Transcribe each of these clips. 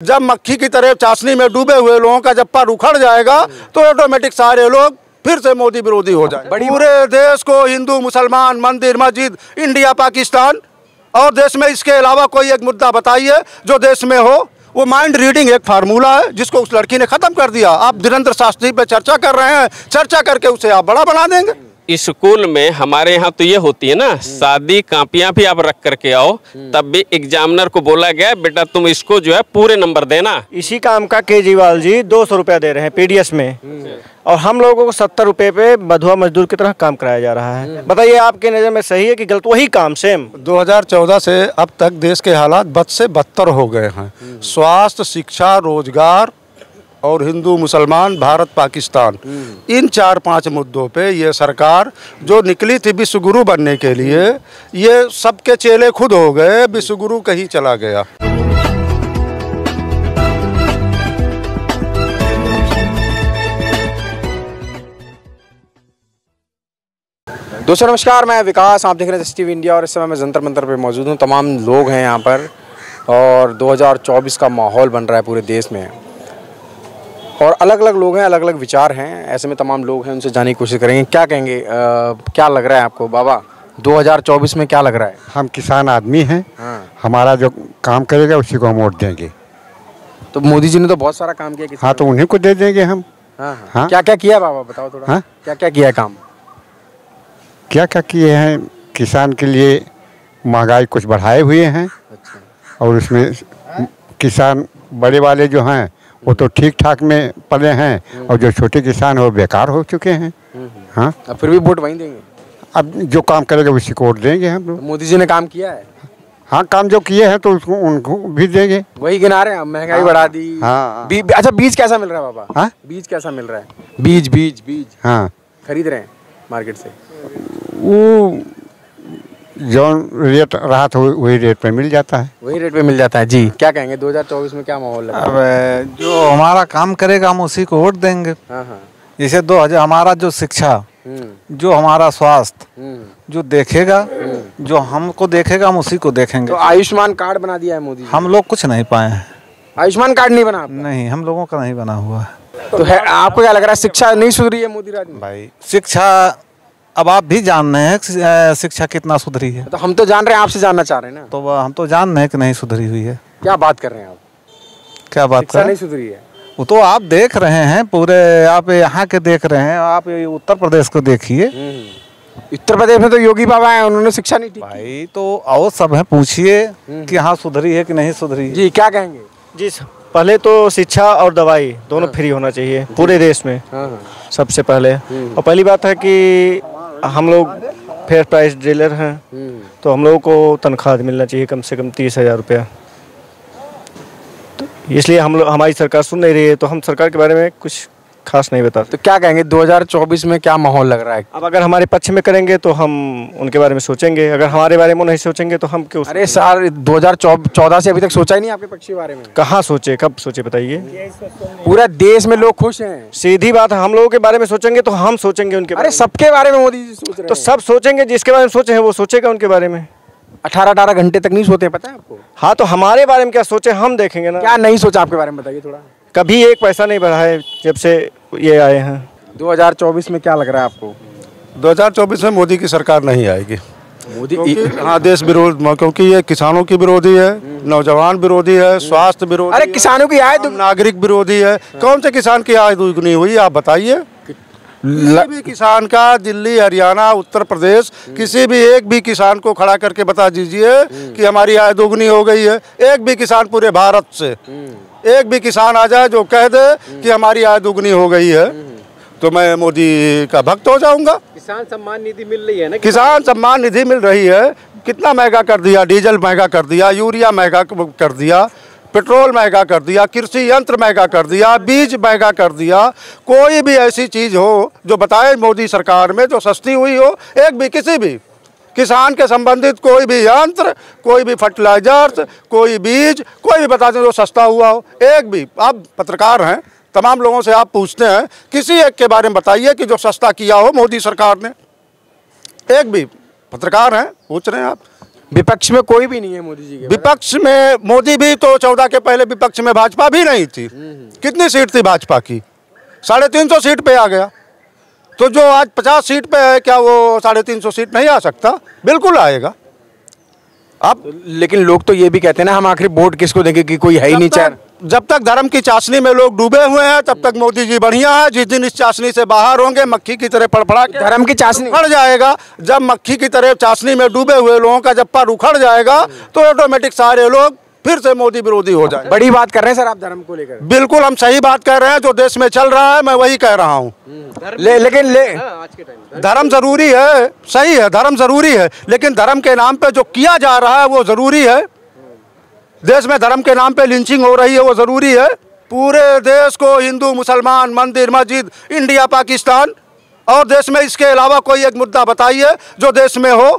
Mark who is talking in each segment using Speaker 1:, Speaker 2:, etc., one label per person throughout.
Speaker 1: जब मक्खी की तरह चाशनी में डूबे हुए लोगों का जब पर उखड़ जाएगा तो ऑटोमेटिक सारे लोग फिर से मोदी विरोधी हो जाए पूरे देश को हिंदू मुसलमान मंदिर मस्जिद इंडिया पाकिस्तान और देश में इसके अलावा कोई एक मुद्दा बताइए जो देश में हो। वो माइंड रीडिंग एक फार्मूला है जिसको उस लड़की ने खत्म कर दिया। आप धीरेन्द्र शास्त्री पे चर्चा कर रहे हैं चर्चा करके उसे आप बड़ा बना देंगे।
Speaker 2: स्कूल में हमारे यहाँ तो ये होती है ना शादी कापियाँ भी आप रख करके आओ तब भी एग्जामिनर को बोला गया बेटा तुम इसको जो है पूरे नंबर देना।
Speaker 3: इसी काम का केजरीवाल जी दो सौ रुपया दे रहे हैं पीडीएस में। और हम लोगों को सत्तर रुपए पे बधुआ मजदूर की तरह काम कराया जा रहा है। बताइए आपके नज़र में सही है कि गलत? वही काम सेम
Speaker 1: 2014 से अब तक देश के हालात बद से बदतर हो गए हैं। स्वास्थ्य शिक्षा रोज़गार और हिंदू मुसलमान भारत पाकिस्तान इन चार पाँच मुद्दों पे ये सरकार जो निकली थी विश्वगुरु बनने के लिए ये सबके चेले खुद हो गए विश्वगुरु कहीं चला गया।
Speaker 4: दोस्तों नमस्कार मैं विकास आप देख रहे हैं एस टीवी इंडिया और इस समय मैं जंतर मंतर पे मौजूद हूँ। तमाम लोग हैं यहाँ पर और 2024 का माहौल बन रहा है पूरे देश में। और अलग अलग लोग हैं अलग अलग विचार हैं ऐसे में तमाम लोग हैं उनसे जाने की कोशिश करेंगे। क्या कहेंगे? अ, क्या लग रहा है आपको? बाबा 2024 में क्या लग रहा है?
Speaker 5: हम किसान आदमी हैं।
Speaker 4: हाँ।
Speaker 5: हमारा जो काम करेगा उसी को हम वोट देंगे।
Speaker 4: तो मोदी जी ने तो बहुत सारा काम किया
Speaker 5: हाँ तो उन्हीं को दे देंगे हम।
Speaker 4: हाँ, हाँ।
Speaker 5: हाँ।
Speaker 4: क्या क्या किया बाबा बताओ थोड़ा।
Speaker 5: हाँ।
Speaker 4: क्या क्या किया काम?
Speaker 5: क्या क्या किए हैं? किसान के लिए महँगाई कुछ बढ़ाए हुए हैं।
Speaker 4: अच्छा।
Speaker 5: और उसमें किसान बड़े वाले जो हैं वो तो ठीक ठाक में पले हैं और जो छोटे किसान हैं वो बेकार हो चुके हैं। हाँ?
Speaker 4: अब फिर भी वोट वहीं देंगे?
Speaker 5: अब जो काम करेगा उसी को वोट देंगे हम लोग।
Speaker 4: मोदी जी ने काम किया है?
Speaker 5: हाँ काम जो किए हैं तो उसको उनको भी देंगे।
Speaker 4: वही गिना रहे हैं महँगाई बढ़ा दी।
Speaker 5: हाँ।
Speaker 4: बी, अच्छा बीज कैसा मिल रहा है बाबा?
Speaker 5: हाँ?
Speaker 4: बीज कैसा मिल रहा है? बीज बीज बीज।
Speaker 5: हाँ।
Speaker 4: खरीद रहे हैं मार्केट से?
Speaker 5: वो जो रेट रहा था वही- रेट पे मिल जाता है।
Speaker 4: वही रेट पे मिल जाता है जी। क्या कहेंगे 2024 में क्या माहौल
Speaker 6: अब जो हमारा काम करेगा हम उसी को वोट देंगे।
Speaker 4: हाँ हाँ।
Speaker 6: जैसे दो हज़ार हमारा जो शिक्षा
Speaker 4: हम्म।
Speaker 6: जो हमारा स्वास्थ्य
Speaker 4: हम्म।
Speaker 6: जो देखेगा जो हमको देखेगा हम उसी को देखेंगे।
Speaker 4: तो आयुष्मान कार्ड बना दिया है मोदी
Speaker 6: हम लोग कुछ नहीं पाए हैं।
Speaker 4: आयुष्मान कार्ड नहीं बना
Speaker 6: नहीं हम लोगों का नहीं बना हुआ है।
Speaker 4: तो है आपको क्या लग रहा है शिक्षा नहीं सुधरी है मोदी राज
Speaker 6: भाई शिक्षा अब आप भी जान रहे हैं शिक्षा कितना सुधरी है।
Speaker 4: तो हम तो जान रहे हैं आपसे जानना चाह रहे हैं ना।
Speaker 6: तो हम तो जान रहे हैं कि नहीं सुधरी हुई है।
Speaker 4: क्या बात कर रहे हैं आप?
Speaker 6: क्या बात
Speaker 4: शिक्षा
Speaker 6: कर?
Speaker 4: नहीं सुधरी है।
Speaker 6: वो तो आप देख रहे हैं पूरे आप यहाँ के देख रहे हैं आप उत्तर प्रदेश को देखिए।
Speaker 4: उत्तर प्रदेश में तो योगी बाबा हैं उन्होंने शिक्षा नहीं ठीक
Speaker 6: भाई तो आओ सब है पूछिए कि हाँ सुधरी है कि नहीं सुधरी
Speaker 4: जी क्या कहेंगे?
Speaker 3: जी पहले तो शिक्षा और दवाई दोनों फ्री होना चाहिए पूरे देश में
Speaker 4: हाँ हाँ।
Speaker 3: सबसे पहले। और पहली बात है कि हम लोग फेयर प्राइस डीलर हैं तो हम लोगों को तनख्वाह मिलना चाहिए कम से कम तीस हज़ार रुपया। तो इसलिए हम लोग हमारी सरकार सुन नहीं रही है तो हम सरकार के बारे में कुछ खास नहीं बता
Speaker 4: तो क्या कहेंगे 2024 में क्या माहौल लग रहा है?
Speaker 3: अब अगर हमारे पक्ष में करेंगे तो हम उनके बारे में सोचेंगे। अगर हमारे बारे में नहीं सोचेंगे तो हम क्यों
Speaker 4: अरे साल 2014 से अभी तक सोचा ही नहीं आपके पक्ष के बारे में।
Speaker 3: कहाँ सोचे कब सोचे बताइए?
Speaker 4: पूरा देश में लोग खुश हैं।
Speaker 3: सीधी बात हम लोगों के बारे में सोचेंगे तो हम सोचेंगे उनके
Speaker 4: अरे सबके बारे में मोदी जी सोच रहे
Speaker 3: तो सब सोचेंगे जिसके बारे में सोचे हैं वो सोचेगा उनके बारे में।
Speaker 4: अठारह अठारह घंटे तक नहीं सोते हैं पता है आपको?
Speaker 3: हाँ तो हमारे बारे में क्या सोचे हम देखेंगे ना।
Speaker 4: क्या नहीं सोचा आपके बारे में बताइए थोड़ा।
Speaker 3: कभी एक पैसा नहीं बढ़ा है जब से ये आए हैं।
Speaker 4: 2024 में क्या लग रहा है आपको?
Speaker 1: 2024 में मोदी की सरकार नहीं आएगी।
Speaker 4: मोदी
Speaker 1: हाँ देश विरोध क्योंकि ये किसानों की विरोधी है नौजवान विरोधी है स्वास्थ्य विरोधी
Speaker 4: अरे किसानों की आय तो
Speaker 1: नागरिक विरोधी है। कौन से किसान की आय दुगनी हुई आप बताइए। किसी भी किसान का दिल्ली हरियाणा उत्तर प्रदेश किसी भी एक भी किसान को खड़ा करके बता दीजिए कि हमारी आय दोगुनी हो गई है। एक भी किसान पूरे भारत से। एक भी किसान आ जाए जो कह दे कि हमारी आय दोगुनी हो गई है तो मैं मोदी का भक्त हो जाऊँगा।
Speaker 2: किसान सम्मान निधि मिल रही है ना
Speaker 1: किसान सम्मान निधि मिल रही है। कितना महँगा कर दिया डीजल महँगा कर दिया यूरिया महँगा कर दिया पेट्रोल महँगा कर दिया कृषि यंत्र महँगा कर दिया बीज महँगा कर दिया। कोई भी ऐसी चीज़ हो जो बताए मोदी सरकार में जो सस्ती हुई हो एक भी किसी भी। किसान के संबंधित कोई भी यंत्र कोई भी फर्टिलाइजर्स कोई बीज कोई भी बता दें जो सस्ता हुआ हो एक भी। आप पत्रकार हैं तमाम लोगों से आप पूछते हैं किसी एक के बारे में बताइए कि जो सस्ता किया हो मोदी सरकार ने। एक भी पत्रकार हैं पूछ रहे हैं आप।
Speaker 4: विपक्ष में कोई भी नहीं है मोदी जी के
Speaker 1: विपक्ष में मोदी भी तो चौदह के पहले विपक्ष में भाजपा भी नहीं थी। कितनी सीट थी भाजपा की? साढ़े तीन सौ सीट पे आ गया। तो जो आज पचास सीट पे है क्या वो साढ़े तीन सौ सीट नहीं आ सकता? बिल्कुल आएगा। अब
Speaker 4: लेकिन लोग तो ये भी कहते हैं ना हम आखिर वोट किसको देंगे कि कोई है ही नहीं चार?
Speaker 1: जब तक धर्म की चाशनी में लोग डूबे हुए हैं तब तक मोदी जी बढ़िया है। जिस दिन इस चाशनी से बाहर होंगे मक्खी की तरह के
Speaker 4: धर्म की चाशनी?
Speaker 1: उखड़ जाएगा। जब मक्खी की तरह चाशनी में डूबे हुए लोगों का जब पर उखड़ जाएगा तो ऑटोमेटिक सारे लोग फिर से मोदी विरोधी हो जाए
Speaker 4: बड़ी बात कर रहे हैं सर आप धर्म को लेकर।
Speaker 1: बिल्कुल हम सही बात कह रहे हैं जो देश में चल रहा है मैं वही कह रहा हूँ।
Speaker 4: ले, लेकिन ले आज के टाइम
Speaker 1: धर्म ज़रूरी है सही है धर्म ज़रूरी है लेकिन धर्म के नाम पे जो किया जा रहा है वो ज़रूरी है। देश में धर्म के नाम पे लिंचिंग हो रही है वो ज़रूरी है। पूरे देश को हिंदू मुसलमान मंदिर मस्जिद इंडिया पाकिस्तान और देश में इसके अलावा कोई एक मुद्दा बताइए जो देश में हो।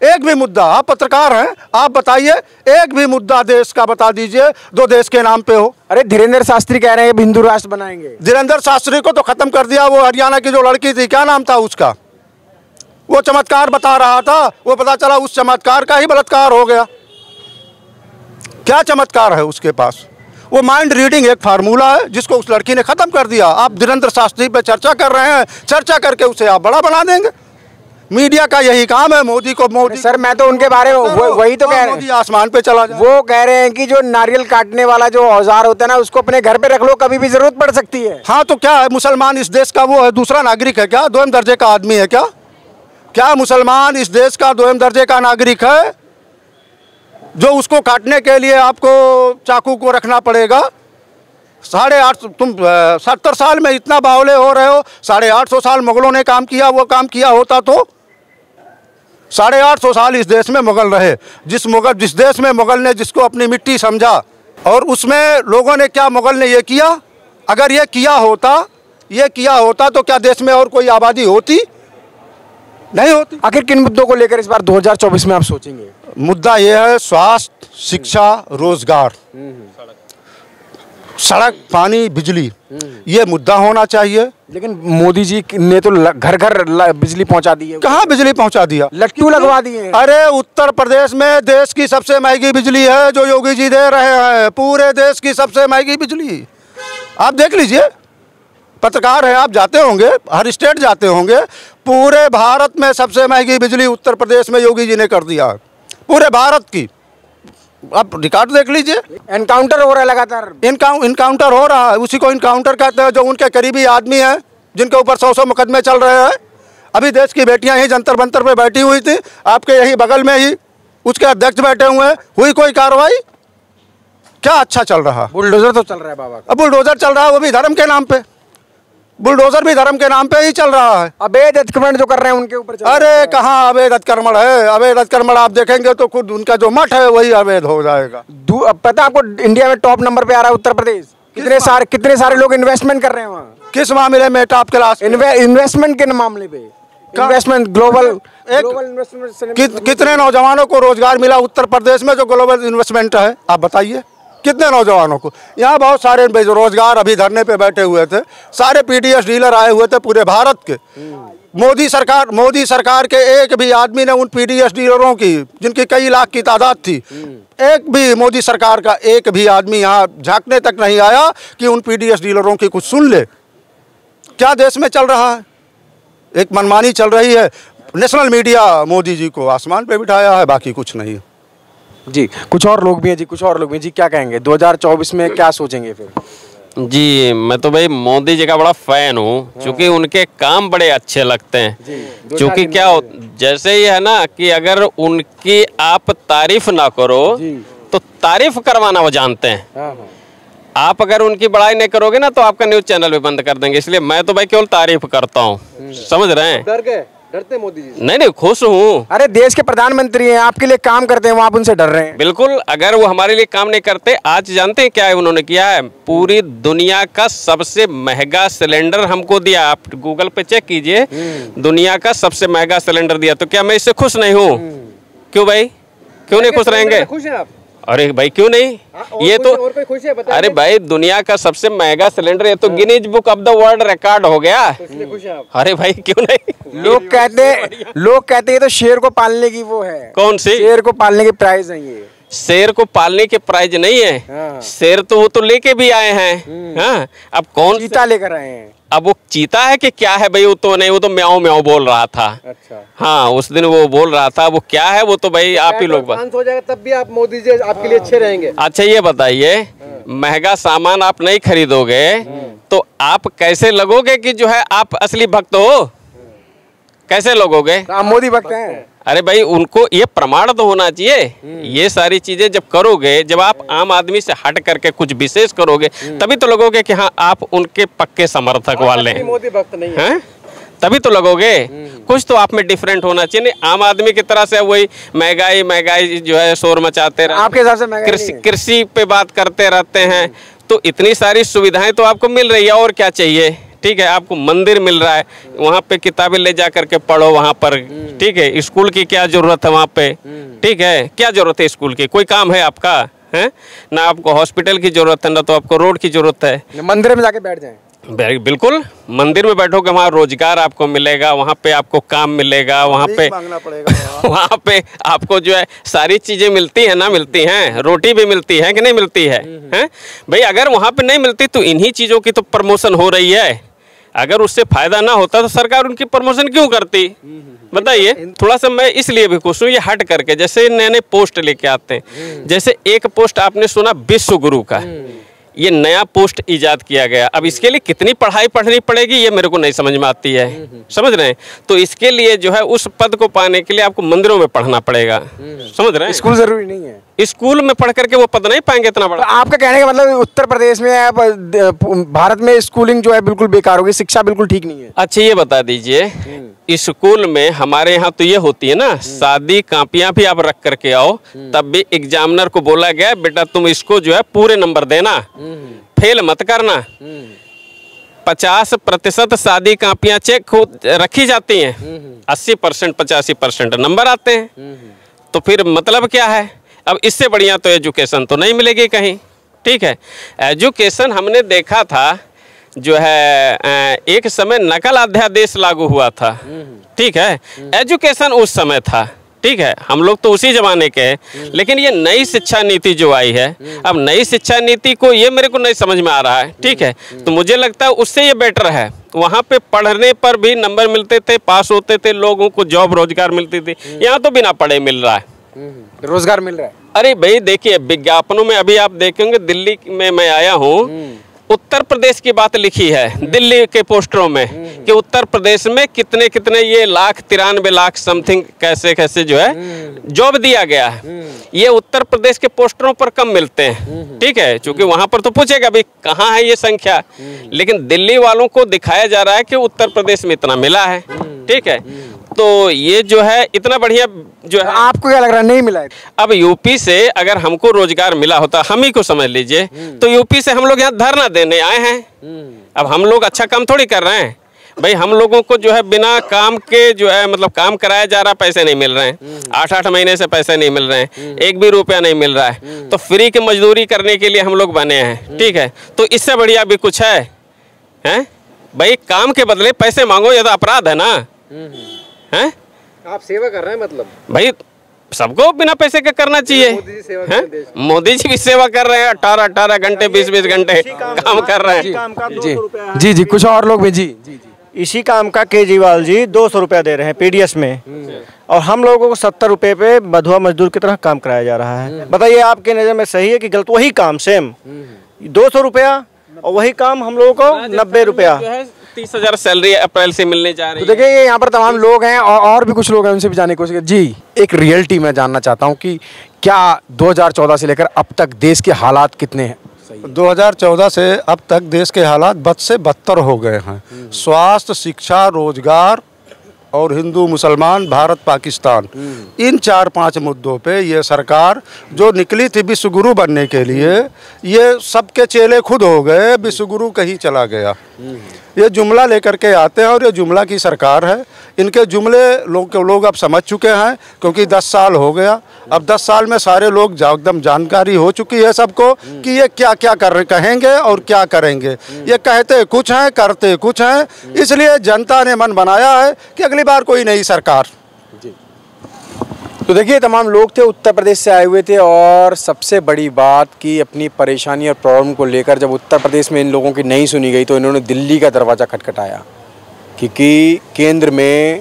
Speaker 1: एक भी मुद्दा आप पत्रकार हैं आप बताइए एक भी मुद्दा देश का बता दीजिए दो देश के नाम पे हो।
Speaker 4: अरे धीरेन्द्र शास्त्री कह रहे हैं हिंदू राष्ट्र बनाएँगे।
Speaker 1: धीरेन्द्र शास्त्री को तो खत्म कर दिया वो हरियाणा की जो लड़की थी क्या नाम था उसका? वो चमत्कार बता रहा था वो पता चला उस चमत्कार का ही बलात्कार हो गया। क्या चमत्कार है उसके पास? वो माइंड रीडिंग एक फार्मूला है जिसको उस लड़की ने खत्म कर दिया। आप धीरेन्द्र शास्त्री पे चर्चा कर रहे हैं चर्चा करके उसे आप बड़ा बना देंगे। मीडिया का यही काम है मोदी को मोदी
Speaker 4: सर मैं तो उनके बारे में वो- वही तो कह रहे हैं।
Speaker 1: आसमान पे चला जाए।
Speaker 4: वो कह रहे हैं कि जो नारियल काटने वाला जो औज़ार होता है ना उसको अपने घर पे रख लो कभी भी ज़रूरत पड़ सकती है।
Speaker 1: हाँ तो क्या है मुसलमान इस देश का वो है दूसरा नागरिक है क्या? दोयम दर्जे का आदमी है क्या? क्या मुसलमान इस देश का दोयम दर्जे का नागरिक है? जो उसको काटने के लिए आपको चाकू को रखना पड़ेगा? साढ़े आठ तुम सत्तर साल में इतना बावले हो रहे हो साढ़े आठ सौ साल मुगलों ने काम किया वो काम किया होता तो? साढ़े आठ सौ साल इस देश में मुगल रहे। जिस मुगल जिस देश में मुगल ने जिसको अपनी मिट्टी समझा और उसमें लोगों ने क्या मुगल ने ये किया? अगर ये किया होता ये किया होता तो क्या देश में और कोई आबादी होती? नहीं होती।
Speaker 4: आखिर किन मुद्दों को लेकर इस बार 2024 में आप सोचेंगे?
Speaker 1: मुद्दा ये है स्वास्थ्य शिक्षा रोज़गार। सड़क पानी बिजली। ये मुद्दा होना चाहिए।
Speaker 4: लेकिन मोदी जी ने तो घर घर बिजली पहुँचा दी है।
Speaker 1: कहाँ बिजली पहुँचा दिया?
Speaker 4: लट्टू लगवा दिए हैं।
Speaker 1: अरे उत्तर प्रदेश में देश की सबसे महँगी बिजली है जो योगी जी दे रहे हैं। पूरे देश की सबसे महँगी बिजली। आप देख लीजिए। पत्रकार है आप जाते होंगे हर स्टेट जाते होंगे। पूरे भारत में सबसे महँगी बिजली उत्तर प्रदेश में योगी जी ने कर दिया। पूरे भारत की। आप रिकॉर्ड देख लीजिए।
Speaker 4: एनकाउंटर हो रहा है लगातार।
Speaker 1: इनकाउ इनकाउंटर हो रहा है। उसी को इनकाउंटर कहते हैं जो उनके करीबी आदमी हैं जिनके ऊपर सौ सौ मुकदमे चल रहे हैं। अभी देश की बेटियाँ ही जंतर मंतर पे बैठी हुई थी। आपके यही बगल में ही उसके अध्यक्ष बैठे हुए हैं। हुई कोई कार्रवाई? क्या अच्छा चल रहा?
Speaker 4: बुलडोजर तो चल रहा है बाबा
Speaker 1: अब बुलडोजर चल रहा है वो भी धर्म के नाम पे। बुलडोजर भी धर्म के नाम पे ही चल रहा है।
Speaker 4: अवैध अतिक्रमण जो कर रहे हैं उनके ऊपर।
Speaker 1: अरे कहाँ अवैध अतिक्रमण है? अवैध अतिक्रमण आप देखेंगे तो खुद उनका जो मठ है वही अवैध हो जाएगा।
Speaker 4: पता है आपको इंडिया में टॉप नंबर पे आ रहा है उत्तर प्रदेश। कितने सारे कितने सारे लोग इन्वेस्टमेंट कर रहे हैं वहाँ?
Speaker 1: किस मामले में टॉप क्लास
Speaker 4: इन्वेस्टमेंट के मामले पे। इन्वेस्टमेंट ग्लोबल
Speaker 1: एक-
Speaker 4: ग्लोबल इन्वेस्टमेंट
Speaker 1: कितने नौजवानों को रोज़गार मिला उत्तर प्रदेश में जो ग्लोबल इन्वेस्टमेंट है? आप बताइए। कितने नौजवानों को? यहाँ बहुत सारे बेरोजगार अभी धरने पे बैठे हुए थे। सारे पीडीएस डीलर आए हुए थे पूरे भारत के। मोदी सरकार मोदी सरकार के एक भी आदमी ने उन पीडीएस डीलरों की, जिनकी कई लाख की तादाद थी, एक भी मोदी सरकार का एक भी आदमी यहाँ झांकने तक नहीं आया कि उन पीडीएस डीलरों की कुछ सुन ले। क्या देश में चल रहा है? एक मनमानी चल रही है। नेशनल मीडिया मोदी जी को आसमान पे बिठाया है, बाकी कुछ नहीं
Speaker 4: जी कुछ और लोग भी हैं जी कुछ और लोग भी हैं। जी क्या कहेंगे? 2024 में क्या सोचेंगे फिर?
Speaker 2: जी मैं तो भाई मोदी जी का बड़ा फ़ैन हूँ क्योंकि उनके काम बड़े अच्छे लगते हैं। क्योंकि क्या हो जैसे ही है ना कि अगर उनकी आप तारीफ़ ना करो तो तारीफ़ करवाना वो जानते हैं।
Speaker 4: हाँ हाँ।
Speaker 2: आप अगर उनकी बड़ाई नहीं करोगे ना तो आपका न्यूज़ चैनल भी बंद कर देंगे। इसलिए मैं तो भाई केवल तारीफ़ करता हूँ। समझ रहे हैं?
Speaker 4: डरते मोदी जी
Speaker 2: नहीं नहीं खुश हूँ।
Speaker 4: अरे देश के प्रधानमंत्री हैं आपके लिए काम करते हैं वो आप उनसे डर रहे हैं।
Speaker 2: बिल्कुल अगर वो हमारे लिए काम नहीं करते आज जानते हैं क्या है उन्होंने किया है। पूरी दुनिया का सबसे महँगा सिलेंडर हमको दिया आप गूगल पे चेक कीजिए। दुनिया का सबसे महँगा सिलेंडर दिया तो क्या मैं इससे खुश नहीं हूँ? क्यों भाई? क्यों नहीं खुश रहेंगे?
Speaker 4: खुश हैं आप?
Speaker 2: अरे भाई क्यों नहीं? आ, ये तो
Speaker 4: और कोई खुश है
Speaker 2: अरे भाई दुनिया का सबसे महँगा सिलेंडर ये तो Guinness book of the world record हो गया।
Speaker 4: खुश
Speaker 2: अरे भाई क्यों नहीं?
Speaker 4: लोग कहते लोग कहते हैं ये तो शेर को पालने की वो है।
Speaker 2: कौन सी?
Speaker 4: शेर को पालने की प्राइस है ये।
Speaker 2: शेर को पालने के प्राइज नहीं है।
Speaker 4: हाँ।
Speaker 2: शेर तो वो तो लेके भी आए हैं। हाँ अब कौन
Speaker 4: चीता लेकर आए हैं।
Speaker 2: अब वो चीता है कि क्या है भाई वो तो नहीं वो तो म्याऊ म्याऊ बोल रहा था।
Speaker 4: अच्छा।
Speaker 2: हाँ उस दिन वो बोल रहा था वो क्या है वो तो भाई आप ही लोग बता
Speaker 4: हो जाएगा तब भी आप मोदी जी आपके लिए अच्छे रहेंगे।
Speaker 2: अच्छा ये बताइए महँगा सामान आप नहीं खरीदोगे तो आप कैसे लगोगे कि जो है आप असली भक्त हो? कैसे लगोगे?
Speaker 4: आप मोदी भक्त हैं।
Speaker 2: अरे भाई उनको ये प्रमाण तो होना चाहिए। ये सारी चीज़ें जब करोगे जब आप आम आदमी से हट करके कुछ विशेष करोगे तभी तो लगोगे कि हाँ आप उनके पक्के समर्थक वाले हैं।
Speaker 4: मोदी भक्त नहीं है।
Speaker 2: हैं? तभी तो लगोगे। कुछ तो आप में डिफरेंट होना चाहिए नहीं आम आदमी की तरह से वही महँगाई महँगाई जो है शोर मचाते रहते
Speaker 4: आपके हिसाब से
Speaker 2: कृषि कृषि पे बात करते रहते हैं। तो इतनी सारी सुविधाएँ तो आपको मिल रही है और क्या चाहिए? ठीक है आपको मंदिर मिल रहा है वहाँ पे किताबें ले जा करके पढ़ो वहाँ पर। ठीक है स्कूल की क्या ज़रूरत है वहाँ पे? ठीक है क्या ज़रूरत है स्कूल की? कोई काम है आपका? है? ना आपको हॉस्पिटल की ज़रूरत है ना तो आपको रोड की ज़रूरत है।
Speaker 4: मंदिर में जाके बैठ जाएँ।
Speaker 2: बिल्कुल मंदिर में बैठोगे वहाँ रोज़गार आपको मिलेगा वहाँ पे आपको काम मिलेगा वहाँ पे
Speaker 1: वहाँ।
Speaker 2: वहाँ पे आपको जो है सारी चीज़ें मिलती है ना मिलती हैं। रोटी भी मिलती है कि नहीं मिलती है? हैं? भाई अगर वहाँ पे नहीं मिलती तो इन्हीं चीज़ों की तो प्रमोशन हो रही है। अगर उससे फ़ायदा ना होता तो सरकार उनकी प्रमोशन क्यों करती? बताइए। थोड़ा सा मैं इसलिए भी खुश हूँ ये हट करके जैसे नए नए पोस्ट लेके आते हैं। जैसे एक पोस्ट आपने सुना विश्व गुरु का। ये नया पोस्ट इजाद किया गया। अब इसके लिए कितनी पढ़ाई पढ़नी पड़ेगी ये मेरे को नहीं समझ में आती है। समझ रहे हैं? तो इसके लिए जो है उस पद को पाने के लिए आपको मंदिरों में पढ़ना पड़ेगा। समझ रहे हैं?
Speaker 4: स्कूल ज़रूरी नहीं है।
Speaker 2: स्कूल में पढ़ करके वो पद नहीं पाएँगे इतना
Speaker 4: तो
Speaker 2: बड़ा
Speaker 4: आपका कहने का मतलब उत्तर प्रदेश में आप भारत में स्कूलिंग जो है बिल्कुल बेकार होगी शिक्षा बिल्कुल ठीक नहीं है।
Speaker 2: अच्छा ये बता दीजिए। स्कूल में हमारे यहाँ तो ये होती है ना शादी कापियाँ भी आप रख करके आओ तब भी एग्जामिनर को बोला गया बेटा तुम इसको जो है पूरे नंबर देना फेल मत करना। पचास प्रतिशत शादी कापियाँ चेक हो रखी जाती हैं। अस्सी परसेंट पचासी परसेंट नंबर आते हैं। तो फिर मतलब क्या है? अब इससे बढ़िया तो एजुकेशन तो नहीं मिलेगी कहीं। ठीक है? एजुकेशन हमने देखा था जो है एक समय नकल अध्यादेश लागू हुआ था। ठीक है? एजुकेशन उस समय था। ठीक है? हम लोग तो उसी जमाने के हैं। लेकिन ये नई शिक्षा नीति जो आई है अब नई शिक्षा नीति को ये मेरे को नहीं समझ में आ रहा है। ठीक है? तो मुझे लगता है उससे ये बेटर है। वहाँ पे पढ़ने पर भी नंबर मिलते थे पास होते थे लोगों को जॉब रोज़गार मिलती थी। यहाँ तो बिना पढ़े मिल रहा है।
Speaker 4: रोज़गार मिल रहा है।
Speaker 2: अरे भाई देखिए विज्ञापनों में अभी आप देखेंगे दिल्ली में मैं आया हूँ। उत्तर प्रदेश की बात लिखी है, दिल्ली के पोस्टरों में कि उत्तर प्रदेश में कितने कितने ये लाख तिरानवे लाख समथिंग कैसे कैसे जो है जॉब दिया गया है। ये उत्तर प्रदेश के पोस्टरों पर कम मिलते हैं? ठीक है क्योंकि वहाँ पर तो पूछेगा भाई कहाँ है ये संख्या? लेकिन दिल्ली वालों को दिखाया जा रहा है कि उत्तर प्रदेश में इतना मिला है। ठीक है तो ये जो है, इतना बढ़िया जो है
Speaker 4: आपको क्या लग रहा है नहीं मिला है?
Speaker 2: अब यूपी से अगर हमको रोज़गार मिला होता हम ही को समझ लीजिए तो यूपी से हम लोग यहाँ धरना देने आए हैं। अब हम लोग अच्छा काम थोड़ी कर रहे हैं। भाई हम लोगों को जो है बिना काम के जो है मतलब काम कराया जा रहा पैसे नहीं मिल रहे हैं। आठ आठ महीने से पैसे नहीं मिल रहे हैं। एक भी रुपया नहीं मिल रहा है। तो फ्री की मजदूरी करने के लिए हम लोग बने हैं ठीक है? तो इससे बढ़िया भी कुछ है हैं? भाई काम के बदले पैसे मांगो ये तो अपराध है ना? हैं?
Speaker 4: आप सेवा कर रहे हैं मतलब?
Speaker 2: भाई सबको बिना पैसे के करना चाहिए।
Speaker 4: मोदी जी सेवा कर? रहे देश
Speaker 2: मोदी जी भी सेवा कर रहे हैं अठारह अठारह घंटे बीस बीस घंटे काम कर रहे हैं।
Speaker 3: काम का दो
Speaker 4: जी
Speaker 3: है।
Speaker 4: जी जी कुछ और लोग भी जी जी जी।
Speaker 3: इसी काम का केजरीवाल जी दो सौ रुपया दे रहे हैं पीडीएस में। और हम लोगों को सत्तर रुपये पे बधुआ मजदूर की तरह काम कराया जा रहा है। बताइए आपके नज़र में सही है कि गलत? वही काम सेम दो सौ रुपया और वही काम हम लोगों को नब्बे रुपया।
Speaker 2: तीस हज़ार सैलरी अप्रैल से मिलने जा रही
Speaker 4: तो
Speaker 2: है
Speaker 4: देखिए ये यहाँ पर तमाम लोग हैं और, और भी कुछ लोग हैं उनसे भी जाने की कोशिश जी एक रियलिटी मैं जानना चाहता हूँ कि क्या 2014 से लेकर अब तक देश के हालात कितने हैं?
Speaker 1: 2014 से अब तक देश के हालात बद से बदतर हो गए हैं। स्वास्थ्य शिक्षा रोज़गार और हिंदू मुसलमान भारत पाकिस्तान इन चार पाँच मुद्दों पे ये सरकार जो निकली थी विश्वगुरु बनने के लिए ये सबके चेले खुद हो गए विश्वगुरु कहीं चला गया। ये जुमला लेकर के आते हैं और ये जुमला की सरकार है। इनके जुमले लोग लोग अब समझ चुके हैं क्योंकि 10 साल हो गया। अब 10 साल में सारे लोग जा- एकदम जानकारी हो चुकी है सबको कि ये क्या क्या कर कहेंगे और क्या करेंगे। ये कहते कुछ हैं करते कुछ हैं इसलिए जनता ने मन बनाया है कि अगली बार कोई नई सरकार।
Speaker 4: तो देखिए तमाम लोग थे उत्तर प्रदेश से आए हुए थे और सबसे बड़ी बात कि अपनी परेशानी और प्रॉब्लम को लेकर जब उत्तर प्रदेश में इन लोगों की नहीं सुनी गई तो इन्होंने दिल्ली का दरवाज़ा खटखटाया। क्योंकि केंद्र में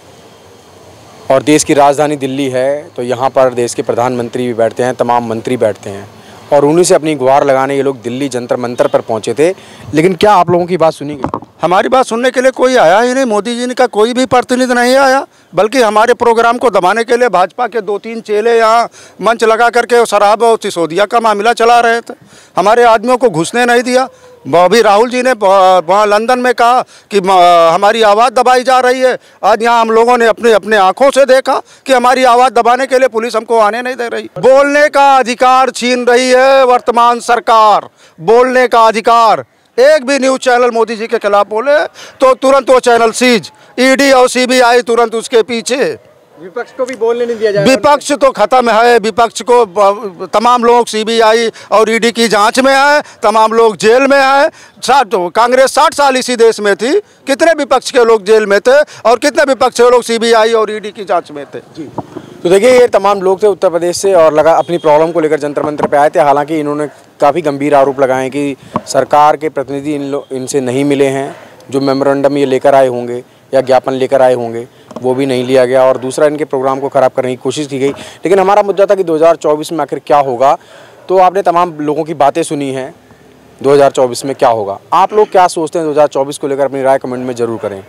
Speaker 4: और देश की राजधानी दिल्ली है तो यहाँ पर देश के प्रधानमंत्री भी बैठते हैं, तमाम मंत्री बैठते हैं। और उन्हीं से अपनी गुहार लगाने ये लोग दिल्ली जंतर मंतर पर पहुँचे थे। लेकिन क्या आप लोगों की बात सुनी गई
Speaker 1: हमारी बात सुनने के लिए कोई आया ही नहीं, मोदी जी का कोई भी प्रतिनिधि नहीं आया। बल्कि हमारे प्रोग्राम को दबाने के लिए भाजपा के दो तीन चेले यहाँ मंच लगा करके शराब और सिसोदिया का मामला चला रहे थे। हमारे आदमियों को घुसने नहीं दिया। अभी राहुल जी ने वहाँ लंदन में कहा कि हमारी आवाज़ दबाई जा रही है। आज यहाँ हम लोगों ने अपने अपने आँखों से देखा कि हमारी आवाज़ दबाने के लिए पुलिस हमको आने नहीं दे रही। बोलने का अधिकार छीन रही है वर्तमान सरकार। बोलने का अधिकार। एक भी न्यूज़ चैनल मोदी जी के खिलाफ बोले तो तुरंत वो चैनल सीज। ईडी और सीबीआई तुरंत उसके पीछे।
Speaker 4: विपक्ष को भी बोलने नहीं दिया
Speaker 1: विपक्ष तो खत्म है विपक्ष को तमाम लोग सीबीआई और ईडी की जाँच में है तमाम लोग जेल में है साठ तो कांग्रेस साठ साल इसी देश में थी। कितने विपक्ष के लोग जेल में थे और कितने विपक्ष के लोग सीबीआई और ईडी की जाँच में थे? जी।
Speaker 4: तो देखिए ये तमाम लोग थे उत्तर प्रदेश से और लगा अपनी प्रॉब्लम को लेकर जंतर मंत्र पे आए थे। हालाँकि इन्होंने काफ़ी गंभीर आरोप लगाए कि सरकार के प्रतिनिधि इन इनसे नहीं मिले हैं। जो मेमोरेंडम ये लेकर आए होंगे या ज्ञापन लेकर आए होंगे, वो भी नहीं लिया गया और दूसरा इनके प्रोग्राम को ख़राब करने की कोशिश की गई। लेकिन हमारा मुद्दा था कि 2024 में आखिर क्या होगा तो आपने तमाम लोगों की बातें सुनी हैं 2024 में क्या होगा। आप लोग क्या सोचते हैं 2024 को लेकर, अपनी राय कमेंट में ज़रूर करें।